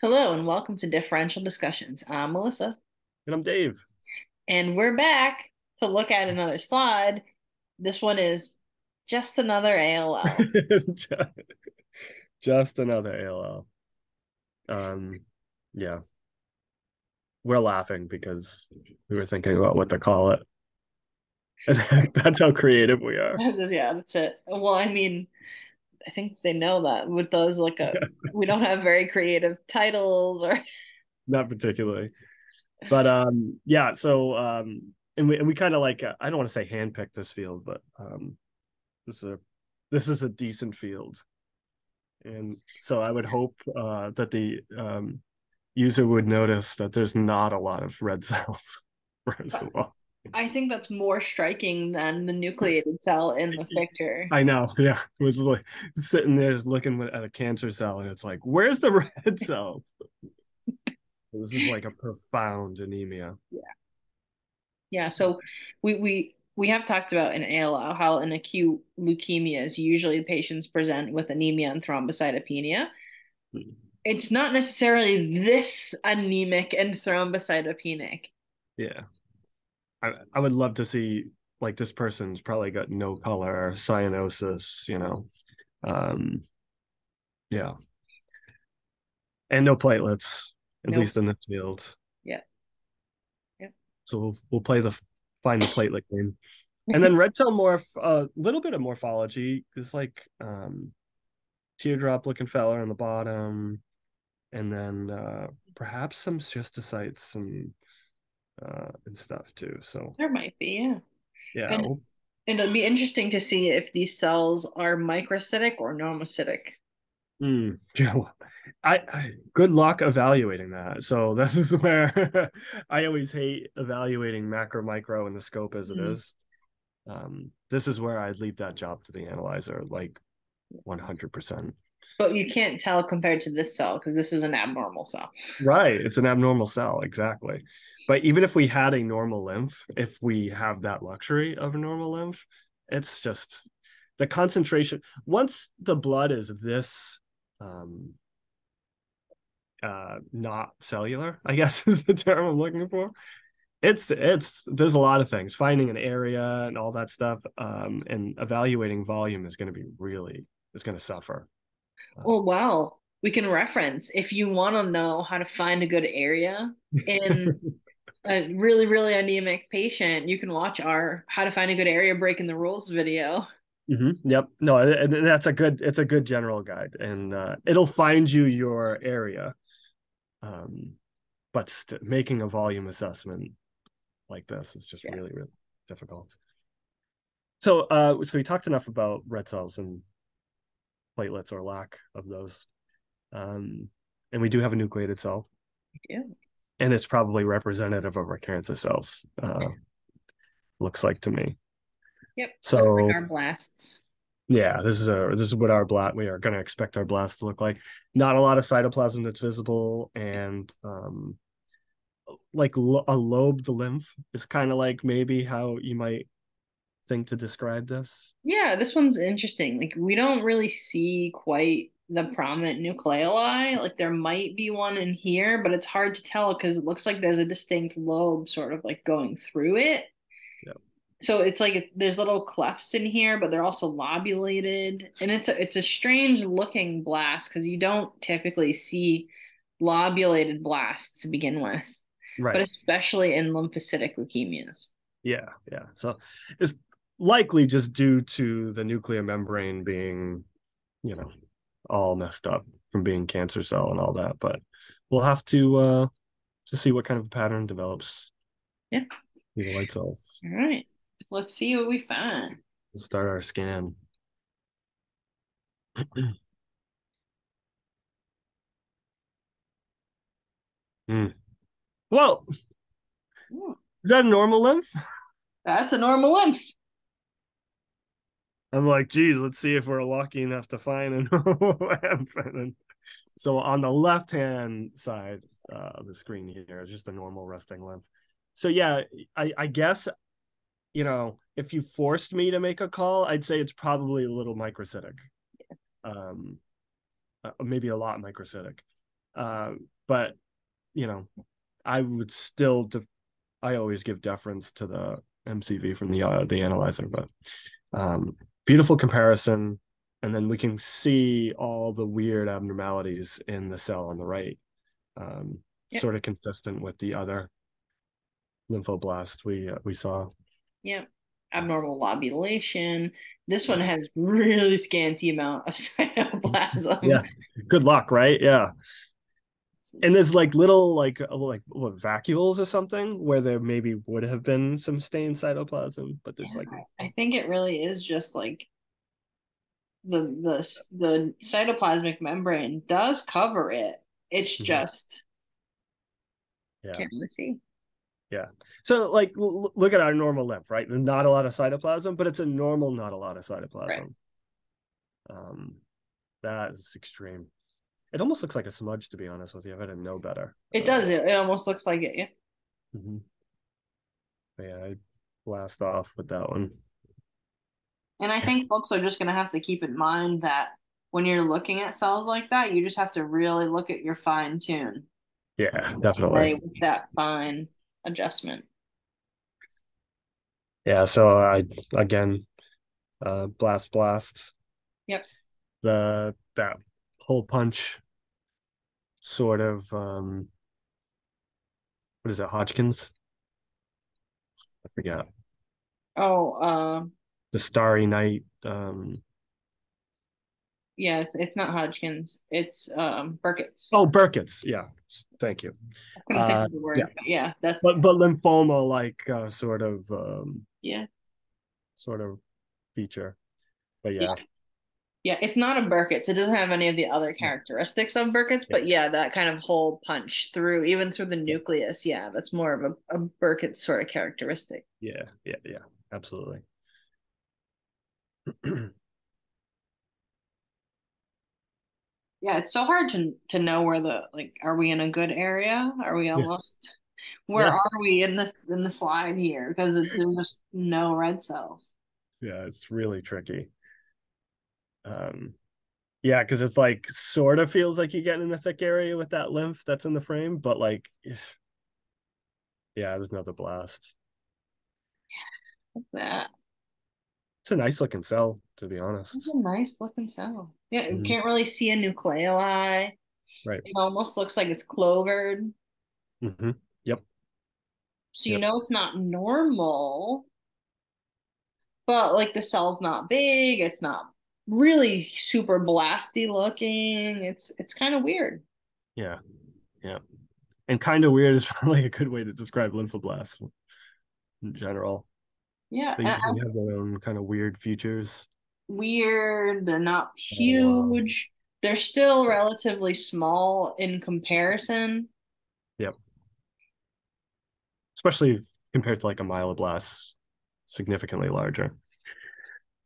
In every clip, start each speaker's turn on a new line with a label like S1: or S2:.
S1: Hello and welcome to Differential Discussions. I'm Melissa,
S2: And I'm Dave.
S1: and we're back to look at another slide. This one is just another ALL.
S2: Just another ALL. Um, yeah. We're laughing because we were thinking about what to call it. And that's how creative we are.
S1: Yeah, that's it. Well, I mean, I think they know that with those like a we don't have very creative titles or
S2: Not particularly. But um yeah, so um and we and we kind of like uh, I don't want to say handpicked this field, but um this is a this is a decent field. And so I would hope uh that the um user would notice that there's not a lot of red cells, first of all.
S1: I think that's more striking than the nucleated cell in the picture.
S2: I know, yeah. It was like sitting there looking at a cancer cell, and it's like, where's the red cells? this is like a profound anemia.
S1: Yeah. Yeah. So we we we have talked about in ALL how in acute leukemias usually the patients present with anemia and thrombocytopenia. Hmm. It's not necessarily this anemic and thrombocytopenic.
S2: Yeah. I, I would love to see like this person's probably got no color, cyanosis, you know. Um yeah. And no platelets, at nope. least in this field.
S1: Yeah. Yeah.
S2: So we'll we'll play the find the platelet game. And then red cell morph, a uh, little bit of morphology, is like um teardrop looking feller on the bottom, and then uh perhaps some schistocytes and uh, and stuff too. So
S1: there might be, yeah.
S2: Yeah.
S1: And, and it'll be interesting to see if these cells are microcytic or normocytic.
S2: Mm, yeah. I, I, good luck evaluating that. So this is where I always hate evaluating macro micro in the scope as it mm. is. Um, this is where I'd leave that job to the analyzer, like one hundred percent.
S1: But you can't tell compared to this cell because this is an abnormal cell.
S2: Right. It's an abnormal cell. Exactly. But even if we had a normal lymph, if we have that luxury of a normal lymph, it's just the concentration. Once the blood is this um, uh, not cellular, I guess is the term I'm looking for. It's it's there's a lot of things. Finding an area and all that stuff, um, and evaluating volume is going to be really is going to suffer.
S1: Oh wow. We can reference if you want to know how to find a good area in a really, really anemic patient, you can watch our how to find a good area breaking the rules video.
S2: Mm-hmm. Yep. No, and that's a good it's a good general guide and uh, it'll find you your area. Um, but st- making a volume assessment like this is just yeah. really, really difficult. So, uh, so we talked enough about red cells and platelets or lack of those. Um, and we do have a nucleated cell.
S1: Yeah.
S2: And it's probably representative of our cancer cells. Uh, looks like to me.
S1: Yep.
S2: So
S1: like our blasts.
S2: Yeah, this is a this is what our blast we are going to expect our blast to look like. Not a lot of cytoplasm that's visible, and um, like lo- a lobed lymph is kind of like maybe how you might thing to describe this?
S1: Yeah, this one's interesting. Like we don't really see quite the prominent nucleoli. Like there might be one in here, but it's hard to tell because it looks like there's a distinct lobe sort of like going through it.
S2: Yep.
S1: So it's like there's little clefts in here, but they're also lobulated, and it's a it's a strange looking blast because you don't typically see lobulated blasts to begin with,
S2: right?
S1: But especially in lymphocytic leukemias.
S2: Yeah, yeah. So there's likely just due to the nuclear membrane being, you know, all messed up from being cancer cell and all that. But we'll have to uh to see what kind of pattern develops.
S1: Yeah.
S2: The white cells.
S1: All right. Let's see what we find.
S2: We'll start our scan. hmm. Well, hmm. is that a normal lymph?
S1: That's a normal lymph.
S2: I'm like, geez, let's see if we're lucky enough to find an lymph. So on the left hand side uh, of the screen here is just a normal resting lymph. So yeah, I, I guess you know if you forced me to make a call, I'd say it's probably a little microcytic, um, uh, maybe a lot microcytic. Uh, but you know, I would still. Def- I always give deference to the MCV from the uh, the analyzer, but um, beautiful comparison, and then we can see all the weird abnormalities in the cell on the right, um, yep. sort of consistent with the other lymphoblast we uh, we saw.
S1: Yeah, abnormal lobulation. This one has really scanty amount of cytoplasm.
S2: Yeah, good luck, right? Yeah. And there's like little like uh, like what vacuoles or something where there maybe would have been some stained cytoplasm, but there's yeah, like
S1: I think it really is just like the the the cytoplasmic membrane does cover it. It's mm-hmm. just
S2: yeah.
S1: can't really see.
S2: Yeah. So like l- look at our normal lymph, right? Not a lot of cytoplasm, but it's a normal not a lot of cytoplasm. Right. Um that is extreme. It almost looks like a smudge to be honest with you. If I didn't know better.
S1: It uh, does. It, it almost looks like it, yeah.
S2: Mm-hmm. Yeah, I blast off with that one.
S1: And I think folks are just going to have to keep in mind that when you're looking at cells like that, you just have to really look at your fine tune.
S2: Yeah, definitely.
S1: With that fine adjustment.
S2: Yeah, so I again uh blast blast.
S1: Yep.
S2: The that hole punch sort of um what is it, Hodgkins? I forget.
S1: Oh, uh
S2: the Starry Night um
S1: Yes, it's not Hodgkins. It's um Burkitt's.
S2: Oh, Burkitt's. Yeah. Thank you.
S1: I couldn't think uh, the word. Yeah. But yeah, that's
S2: but but lymphoma like uh, sort of um
S1: yeah
S2: sort of feature. But yeah.
S1: yeah. Yeah. it's not a Burkitt's. It doesn't have any of the other characteristics of Burkitt's, yeah. but yeah, that kind of hole punch through, even through the nucleus. Yeah, that's more of a, a Burkitt's sort of characteristic.
S2: Yeah, yeah, yeah, absolutely.
S1: yeah it's so hard to to know where the like are we in a good area are we almost yeah. where yeah. are we in the in the slide here because there's just no red cells
S2: yeah it's really tricky um yeah because it's like sort of feels like you get in the thick area with that lymph that's in the frame but like yeah there's another blast
S1: yeah, that
S2: it's a nice looking cell, to be honest.
S1: It's a nice looking cell. Yeah, mm-hmm. you can't really see a nucleoli.
S2: Right.
S1: It almost looks like it's clovered.
S2: Mm-hmm. Yep.
S1: So you know it's not normal, but like the cell's not big. It's not really super blasty looking. It's it's kind of weird.
S2: Yeah, yeah, and kind of weird is probably a good way to describe lymphoblasts in general.
S1: Yeah.
S2: They usually have their own kind of weird features.
S1: Weird. They're not um, huge. Oh, wow. They're still relatively small in comparison.
S2: Yep. Especially compared to like a myeloblast, significantly larger.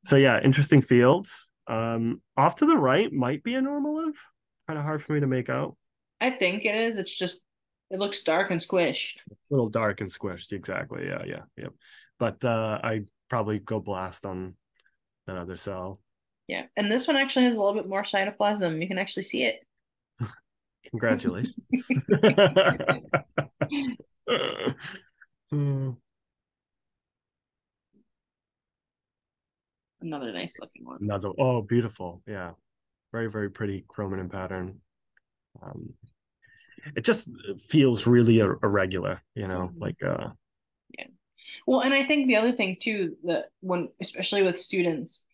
S2: So yeah, interesting fields. Um, off to the right might be a normal lymph. Kind of hard for me to make out.
S1: I think it is. It's just it looks dark and squished. A
S2: little dark and squished, exactly. Yeah, yeah, yep but uh, I probably go blast on that other cell.
S1: Yeah, and this one actually has a little bit more cytoplasm. You can actually see it.
S2: Congratulations.
S1: Another nice looking one.
S2: Another oh beautiful. Yeah. Very, very pretty chromatin pattern. Um it just feels really irregular, you know, mm-hmm. like uh yeah.
S1: well, and I think the other thing too that when especially with students,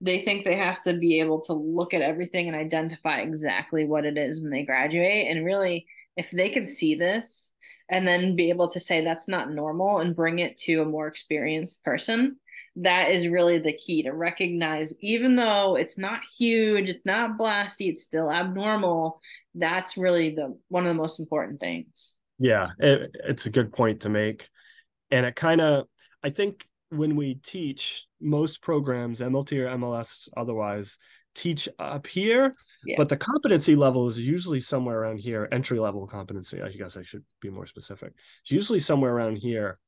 S1: they think they have to be able to look at everything and identify exactly what it is when they graduate. And really, if they could see this and then be able to say that's not normal and bring it to a more experienced person, that is really the key to recognize even though it's not huge it's not blasty it's still abnormal that's really the one of the most important things.
S2: Yeah it, it's a good point to make. And it kind of i think when we teach most programs mlt or mls otherwise teach up here yeah. but the competency level is usually somewhere around here. Entry level competency i guess i should be more specific. It's usually somewhere around here.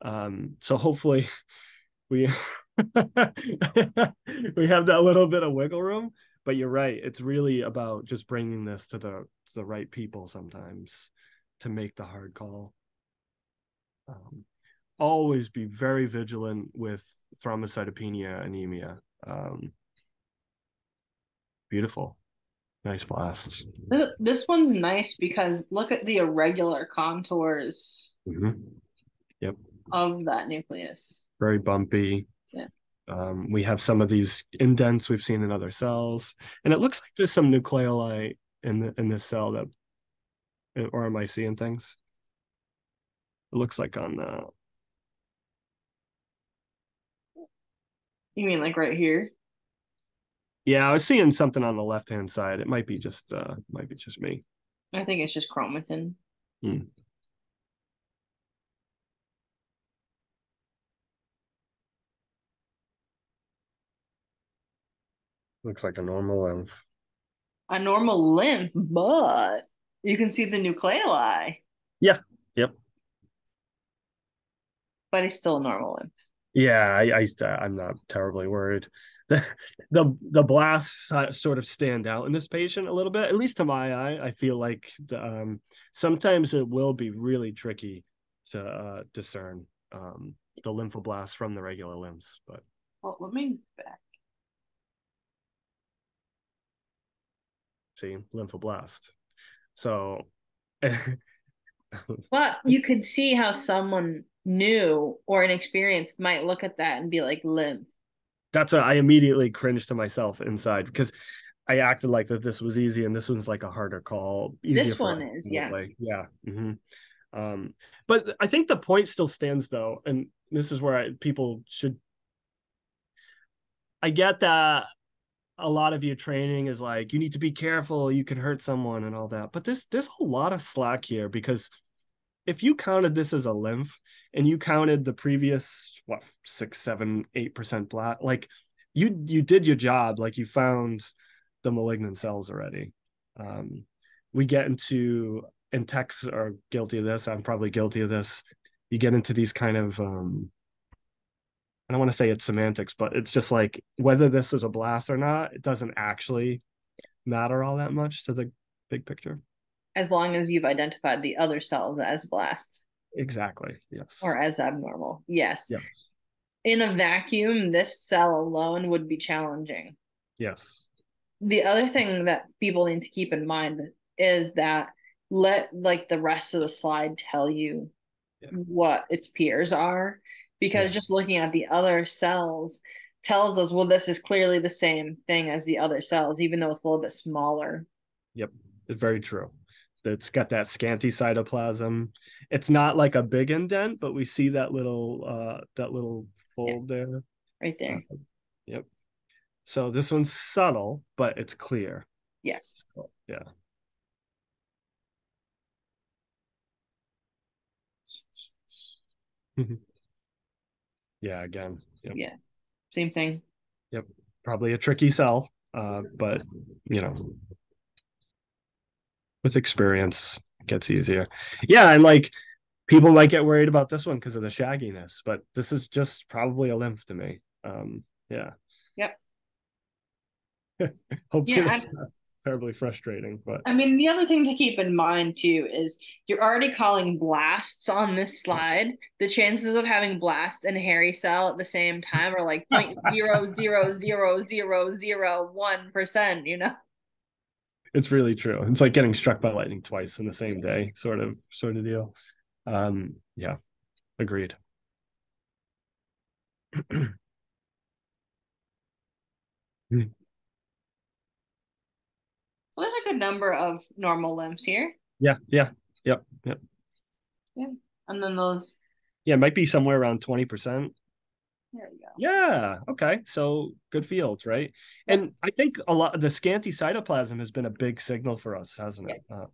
S2: Um, so hopefully we we have that little bit of wiggle room but you're right. It's really about just bringing this to the to the right people sometimes to make the hard call. Um, always be very vigilant with thrombocytopenia anemia. Um, beautiful. Nice blast.
S1: This one's nice because look at the irregular contours
S2: mm-hmm. yep.
S1: Of that nucleus.
S2: Very bumpy.
S1: Yeah.
S2: Um, we have some of these indents we've seen in other cells, and it looks like there's some nucleoli in the, in this cell that, or am I seeing things? It looks like on the.
S1: You mean like right here?
S2: Yeah, I was seeing something on the left hand side. It might be just uh might be just me.
S1: I think it's just chromatin. Hmm.
S2: Looks like a normal lymph.
S1: A normal lymph, but you can see the nucleoli.
S2: Yeah. Yep.
S1: But it's still a normal lymph.
S2: Yeah, I, I I'm not terribly worried the the the blasts sort of stand out in this patient a little bit, at least to my eye. I feel like the, um, sometimes it will be really tricky to uh, discern um, the lymphoblasts from the regular lymphs. But
S1: well, let me back.
S2: See, lymphoblast. So,
S1: but you could see how someone new or inexperienced might look at that and be like lymph
S2: that's what I immediately cringed to myself inside because I acted like that this was easy and this one's like a harder call.
S1: This one is, yeah.
S2: Yeah. Mm-hmm. Um, but I think the point still stands though, and this is where I, people should. I get that a lot of your training is like you need to be careful, you can hurt someone and all that, but there's there's a lot of slack here because if you counted this as a lymph and you counted the previous what six, seven, eight percent blast, like you you did your job. Like you found the malignant cells already. Um, we get into and techs are guilty of this. I'm probably guilty of this. You get into these kind of um, I don't want to say it's semantics, but it's just like whether this is a blast or not, it doesn't actually matter all that much to the big picture
S1: as long as you've identified the other cells as blasts.
S2: Exactly. Yes.
S1: Or as abnormal. Yes.
S2: Yes.
S1: In a vacuum, this cell alone would be challenging.
S2: Yes.
S1: The other thing that people need to keep in mind is that let like the rest of the slide tell you yeah. what its peers are because yeah. just looking at the other cells tells us well this is clearly the same thing as the other cells even though it's a little bit smaller
S2: yep very true it's got that scanty cytoplasm. It's not like a big indent, but we see that little uh that little fold
S1: yeah.
S2: there.
S1: Right there. Uh,
S2: yep. So this one's subtle, but it's clear.
S1: Yes.
S2: So, yeah. yeah, again.
S1: Yep. Yeah. Same thing.
S2: Yep. Probably a tricky cell, uh, but you know, with experience gets easier. Yeah, and like people might get worried about this one because of the shagginess, but this is just probably a lymph to me. Um, yeah.
S1: Yep.
S2: Hopefully yeah, terribly frustrating. But
S1: I mean, the other thing to keep in mind too is you're already calling blasts on this slide. The chances of having blast and hairy cell at the same time are like point zero zero zero zero zero one percent. You know
S2: it's really true. It's like getting struck by lightning twice in the same day, sort of sort of deal. Um, yeah, agreed.
S1: so there's a good number of normal lymphs here.
S2: Yeah, yeah, yep, yep.
S1: Yeah. And then those
S2: Yeah, it might be somewhere around 20%.
S1: There we go.
S2: Yeah. Okay. So good fields, right? And I think a lot of the scanty cytoplasm has been a big signal for us, hasn't it? Um,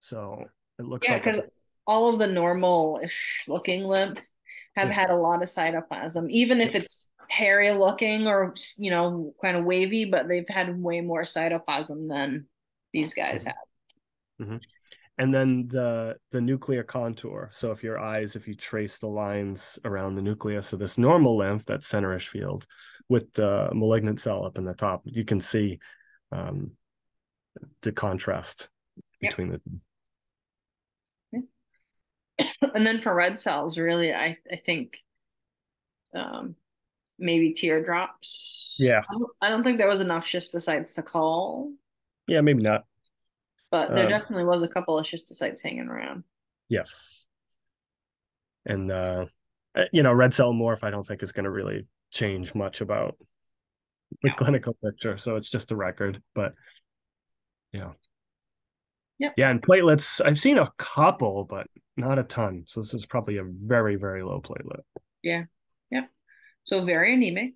S2: so it looks
S1: yeah,
S2: like
S1: all of the normal-ish looking lymphs have yeah. had a lot of cytoplasm, even if it's hairy looking or you know kind of wavy, but they've had way more cytoplasm than these guys mm-hmm. have.
S2: Mm-hmm. and then the the nuclear contour. So if your eyes, if you trace the lines around the nucleus of this normal lymph, that centerish field, with the malignant cell up in the top, you can see um, the contrast yep. between the
S1: and then for red cells, really, I I think um, maybe teardrops.
S2: Yeah,
S1: I don't, I don't, think there was enough schistocytes to call.
S2: Yeah, maybe not.
S1: But there um, definitely was a couple of schistocytes hanging around.
S2: Yes, and uh, you know, red cell morph, I don't think is going to really change much about the yeah. clinical picture. So it's just a record, but yeah.
S1: Yeah.
S2: Yeah, and platelets, I've seen a couple, but not a ton. So this is probably a very, very low platelet.
S1: Yeah. Yeah. So very anemic,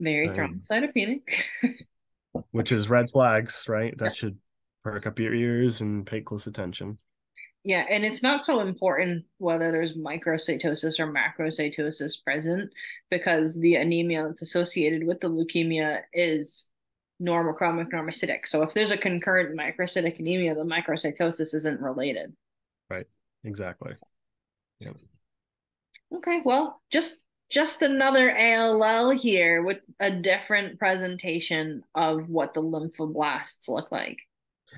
S1: very um, thrombocytopenic.
S2: which is red flags, right? That yeah. should perk up your ears and pay close attention.
S1: Yeah, and it's not so important whether there's microcytosis or macrocytosis present because the anemia that's associated with the leukemia is normochromic normocytic. So if there's a concurrent microcytic anemia, the microcytosis isn't related.
S2: Right. Exactly. Yeah.
S1: Okay. Well, just just another ALL here with a different presentation of what the lymphoblasts look like.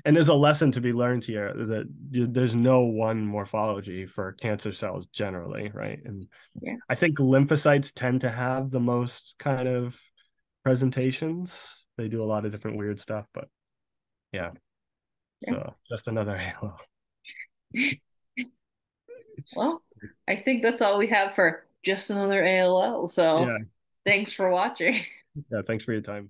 S2: And there's a lesson to be learned here that there's no one morphology for cancer cells generally, right? And
S1: yeah.
S2: I think lymphocytes tend to have the most kind of presentations. They do a lot of different weird stuff, but yeah. yeah. So just another ALL.
S1: well, I think that's all we have for just another ALL. So
S2: yeah.
S1: thanks for watching.
S2: Yeah, thanks for your time.